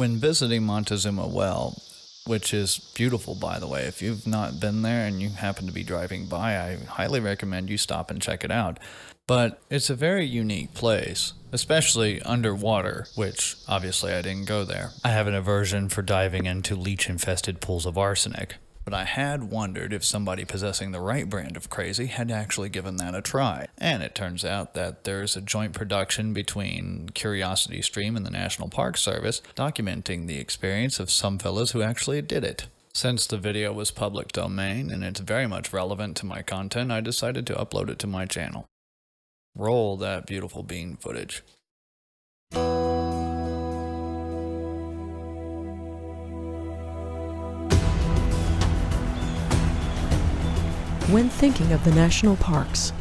When visiting Montezuma Well, which is beautiful, by the way, if you've not been there and you happen to be driving by, I highly recommend you stop and check it out. But it's a very unique place, especially underwater, which obviously I didn't go there. I have an aversion for diving into leech infested pools of arsenic but I had wondered if somebody possessing the right brand of crazy had actually given that a try. And it turns out that there's a joint production between Curiosity Stream and the National Park Service documenting the experience of some fellas who actually did it. Since the video was public domain and it's very much relevant to my content, I decided to upload it to my channel. Roll that beautiful bean footage. When thinking of the national parks,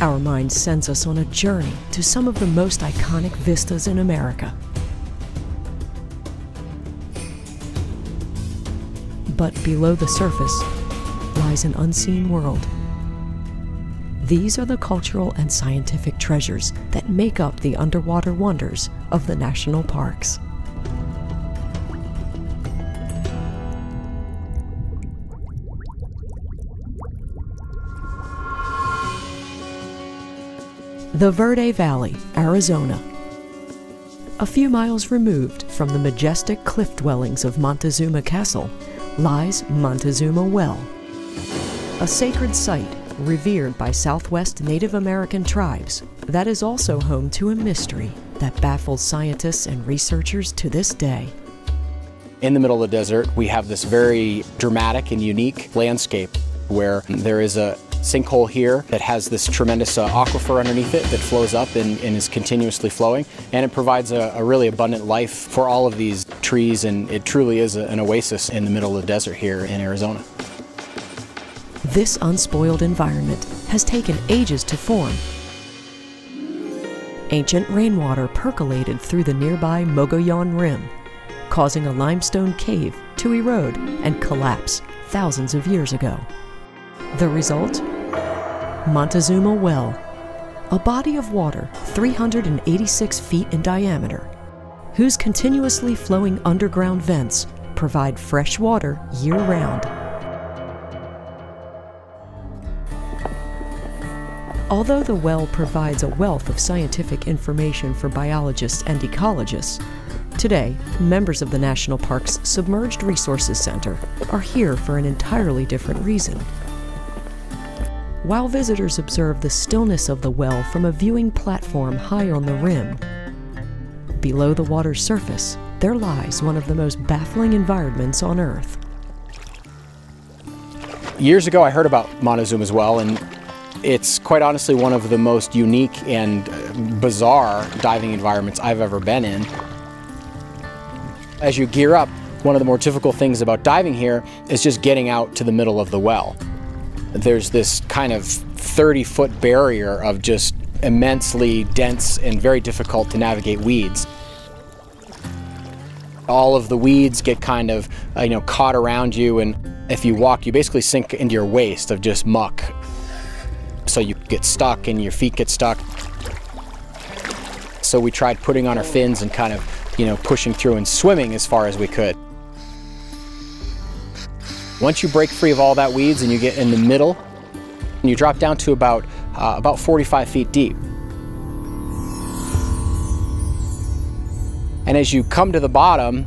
our mind sends us on a journey to some of the most iconic vistas in America. But below the surface lies an unseen world. These are the cultural and scientific treasures that make up the underwater wonders of the national parks. The Verde Valley, Arizona. A few miles removed from the majestic cliff dwellings of Montezuma Castle lies Montezuma Well, a sacred site revered by Southwest Native American tribes that is also home to a mystery that baffles scientists and researchers to this day. In the middle of the desert, we have this very dramatic and unique landscape where there is a sinkhole here that has this tremendous uh, aquifer underneath it that flows up and, and is continuously flowing. And it provides a, a, really abundant life for all of these trees, and it truly is a, an oasis in the middle of the desert here in Arizona. This unspoiled environment has taken ages to form. Ancient rainwater percolated through the nearby Mogollon Rim, causing a limestone cave to erode and collapse thousands of years ago. The result? Montezuma Well, a body of water 386 feet in diameter, whose continuously flowing underground vents provide fresh water year round. Although the well provides a wealth of scientific information for biologists and ecologists, today, members of the National Park's Submerged Resources Center are here for an entirely different reason while visitors observe the stillness of the well from a viewing platform high on the rim. Below the water's surface, there lies one of the most baffling environments on Earth. Years ago, I heard about Montezuma as well, and it's quite honestly one of the most unique and uh, bizarre diving environments I've ever been in. As you gear up, one of the more difficult things about diving here is just getting out to the middle of the well there's this kind of 30 foot barrier of just immensely dense and very difficult to navigate weeds. All of the weeds get kind of, uh, you know, caught around you, and if you walk, you basically sink into your waist of just muck. So you get stuck and your feet get stuck. So we tried putting on our fins and kind of, you know, pushing through and swimming as far as we could. Once you break free of all that weeds and you get in the middle, you drop down to about, uh, about 45 feet deep. And as you come to the bottom,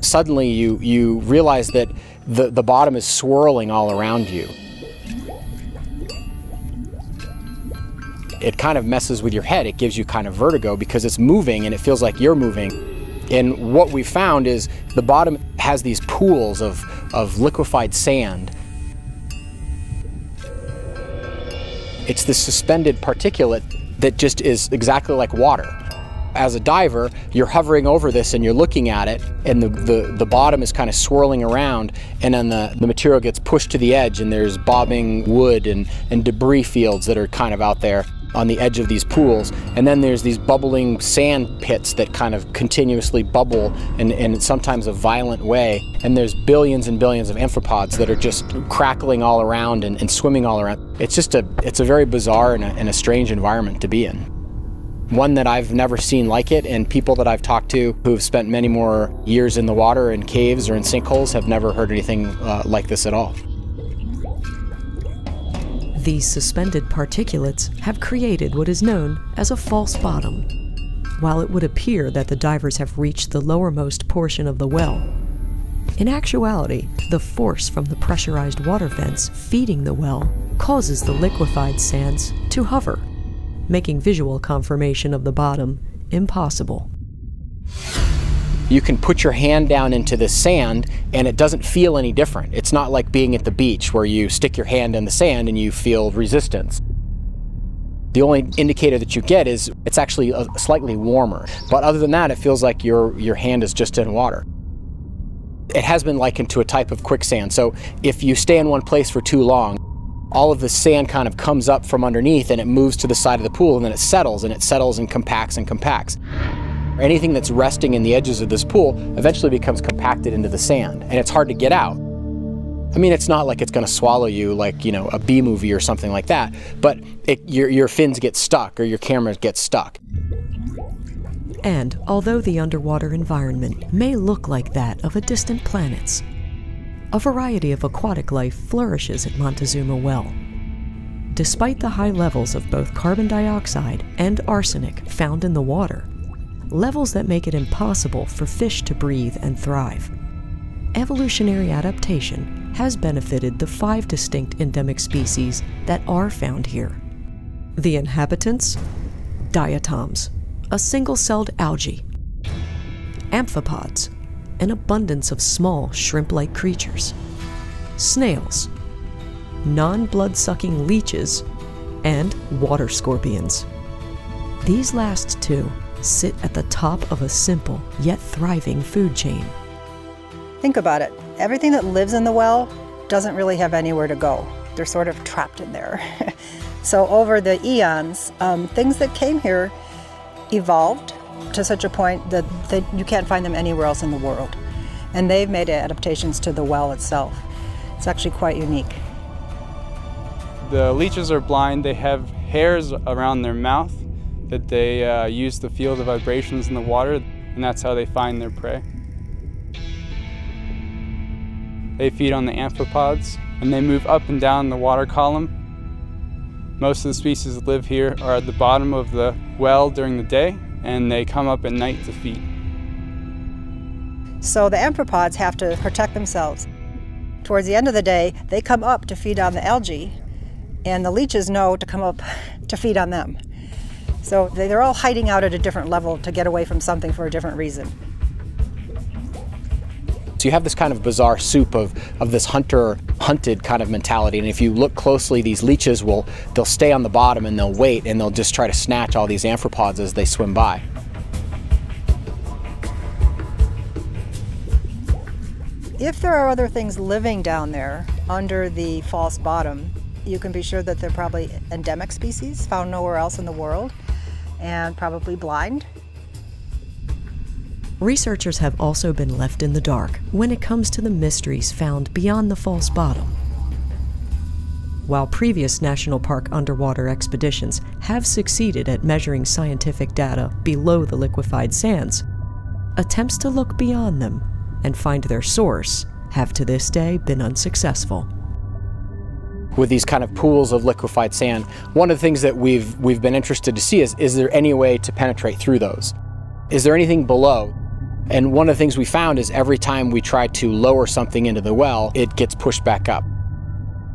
suddenly you, you realize that the, the bottom is swirling all around you. It kind of messes with your head. It gives you kind of vertigo because it's moving and it feels like you're moving. And what we found is the bottom has these pools of, of liquefied sand. It's this suspended particulate that just is exactly like water. As a diver, you're hovering over this and you're looking at it, and the, the, the bottom is kind of swirling around, and then the, the material gets pushed to the edge, and there's bobbing wood and, and debris fields that are kind of out there on the edge of these pools. And then there's these bubbling sand pits that kind of continuously bubble in, in sometimes a violent way. And there's billions and billions of amphipods that are just crackling all around and, and swimming all around. It's just a, it's a very bizarre and a, and a strange environment to be in. one that I've never seen like it, and people that I've talked to who've spent many more years in the water in caves or in sinkholes have never heard anything uh, like this at all. These suspended particulates have created what is known as a false bottom. While it would appear that the divers have reached the lowermost portion of the well, in actuality, the force from the pressurized water vents feeding the well causes the liquefied sands to hover, making visual confirmation of the bottom impossible. You can put your hand down into the sand and it doesn't feel any different. It's not like being at the beach where you stick your hand in the sand and you feel resistance. The only indicator that you get is it's actually slightly warmer. But other than that, it feels like your, your hand is just in water. It has been likened to a type of quicksand. So if you stay in one place for too long, all of the sand kind of comes up from underneath and it moves to the side of the pool and then it settles and it settles and compacts and compacts. Anything that's resting in the edges of this pool eventually becomes compacted into the sand and it's hard to get out. I mean, it's not like it's going to swallow you like, you know, a B movie or something like that, but it, your, your fins get stuck or your camera gets stuck. And although the underwater environment may look like that of a distant planet's, a variety of aquatic life flourishes at Montezuma Well. Despite the high levels of both carbon dioxide and arsenic found in the water, levels that make it impossible for fish to breathe and thrive. Evolutionary adaptation has benefited the five distinct endemic species that are found here. The inhabitants, diatoms, a single-celled algae, amphipods, an abundance of small shrimp-like creatures, snails, non-blood-sucking leeches, and water scorpions. These last two sit at the top of a simple yet thriving food chain. Think about it. Everything that lives in the well doesn't really have anywhere to go. They're sort of trapped in there. so over the eons, um, things that came here evolved to such a point that, that you can't find them anywhere else in the world. And they've made adaptations to the well itself. It's actually quite unique. The leeches are blind. They have hairs around their mouth that they uh, use to feel the vibrations in the water, and that's how they find their prey. They feed on the amphipods, and they move up and down the water column. Most of the species that live here are at the bottom of the well during the day, and they come up at night to feed. So the amphipods have to protect themselves. Towards the end of the day, they come up to feed on the algae, and the leeches know to come up to feed on them. So they're all hiding out at a different level to get away from something for a different reason. So you have this kind of bizarre soup of, of this hunter hunted kind of mentality. And if you look closely, these leeches will they'll stay on the bottom and they'll wait and they'll just try to snatch all these amphipods as they swim by. If there are other things living down there under the false bottom, you can be sure that they're probably endemic species found nowhere else in the world and probably blind. Researchers have also been left in the dark when it comes to the mysteries found beyond the false bottom. While previous national park underwater expeditions have succeeded at measuring scientific data below the liquefied sands, attempts to look beyond them and find their source have to this day been unsuccessful with these kind of pools of liquefied sand. One of the things that we've, we've been interested to see is, is there any way to penetrate through those? Is there anything below? And one of the things we found is every time we try to lower something into the well, it gets pushed back up.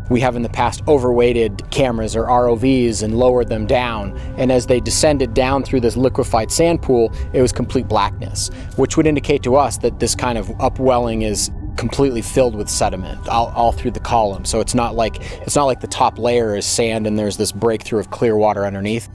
We have in the past overweighted cameras or ROVs and lowered them down. And as they descended down through this liquefied sand pool, it was complete blackness, which would indicate to us that this kind of upwelling is completely filled with sediment all, all, through the column. So it's not like it's not like the top layer is sand and there's this breakthrough of clear water underneath.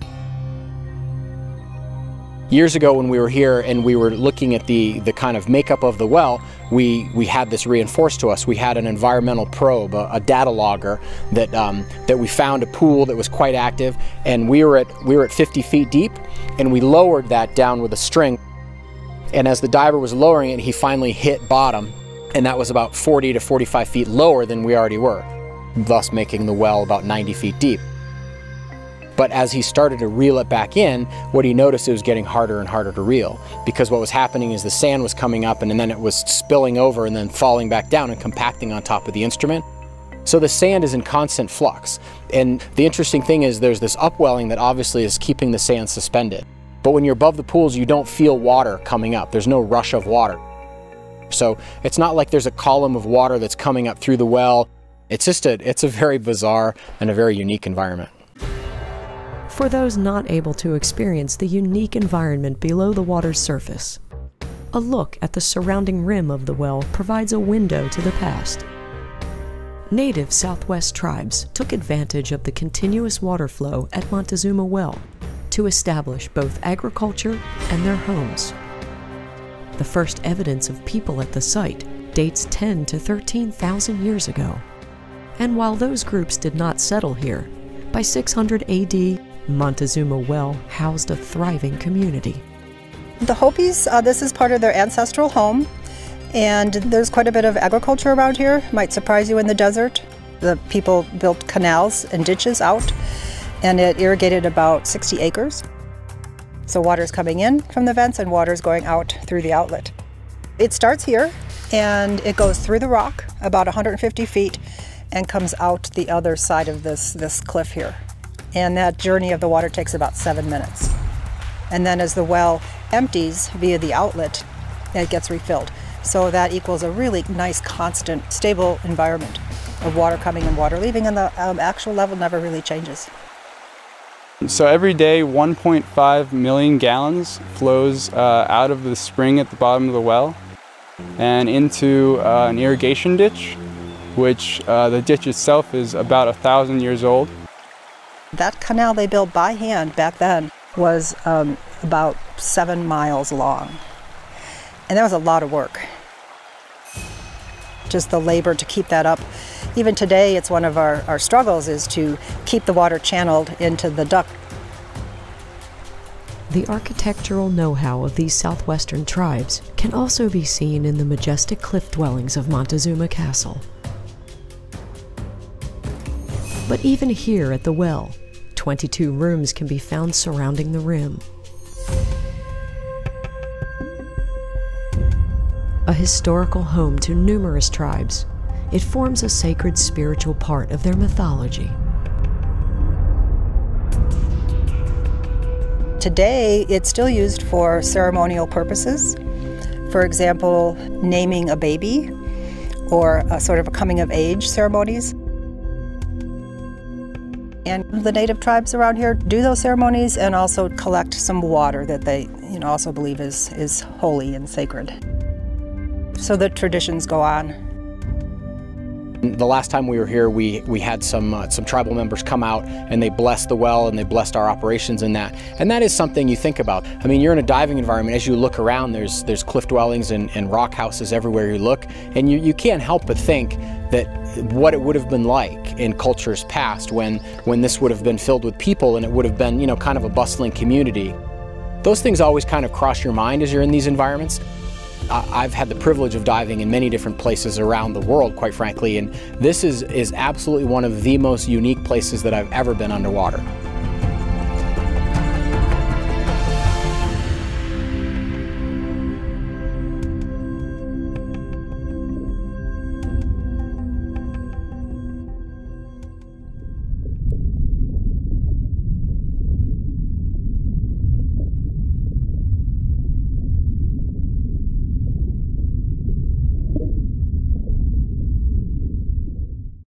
Years ago when we were here and we were looking at the, the kind of makeup of the well, we, we had this reinforced to us. We had an environmental probe, a, a data logger, that, um, that we found a pool that was quite active and we were, at, we were at 50 feet deep and we lowered that down with a string. And as the diver was lowering it, he finally hit bottom and that was about 40 to 45 feet lower than we already were, thus making the well about 90 feet deep. But as he started to reel it back in, what he noticed it was getting harder and harder to reel because what was happening is the sand was coming up and, and then it was spilling over and then falling back down and compacting on top of the instrument. So the sand is in constant flux. And the interesting thing is there's this upwelling that obviously is keeping the sand suspended. But when you're above the pools, you don't feel water coming up. There's no rush of water. So it's not like there's a column of water that's coming up through the well. It's just a, it's a very bizarre and a very unique environment. For those not able to experience the unique environment below the water's surface, a look at the surrounding rim of the well provides a window to the past. Native Southwest tribes took advantage of the continuous water flow at Montezuma Well to establish both agriculture and their homes. The first evidence of people at the site dates 10 to 13,000 years ago. And while those groups did not settle here, by 600 AD, Montezuma Well housed a thriving community. The Hopis, uh, this is part of their ancestral home, and there's quite a bit of agriculture around here. Might surprise you in the desert. The people built canals and ditches out, and it irrigated about 60 acres. So water's coming in from the vents and water's going out through the outlet. It starts here and it goes through the rock about 150 feet and comes out the other side of this, this cliff here. And that journey of the water takes about seven minutes. And then as the well empties via the outlet, it gets refilled. So that equals a really nice, constant, stable environment of water coming and water leaving, and the um, actual level never really changes. So every day 1.5 million gallons flows uh, out of the spring at the bottom of the well and into uh, an irrigation ditch, which uh, the ditch itself is about a thousand years old. That canal they built by hand back then was um, about seven miles long. And that was a lot of work. Just the labor to keep that up. Even today, it's one of our, our struggles is to keep the water channeled into the duct. The architectural know-how of these southwestern tribes can also be seen in the majestic cliff dwellings of Montezuma Castle. But even here at the well, 22 rooms can be found surrounding the rim. A historical home to numerous tribes, it forms a sacred spiritual part of their mythology. Today, it's still used for ceremonial purposes. For example, naming a baby or a sort of a coming of age ceremonies. And the native tribes around here do those ceremonies and also collect some water that they you know, also believe is, is holy and sacred. So the traditions go on. The last time we were here, we, we had some, uh, some tribal members come out and they blessed the well and they blessed our operations in that. And that is something you think about. I mean, you're in a diving environment. As you look around, there's, there's cliff dwellings and, and rock houses everywhere you look. And you, you can't help but think that what it would have been like in cultures past when, when this would have been filled with people and it would have been, you know, kind of a bustling community. Those things always kind of cross your mind as you're in these environments. I've had the privilege of diving in many different places around the world, quite frankly, and this is, is absolutely one of the most unique places that I've ever been underwater.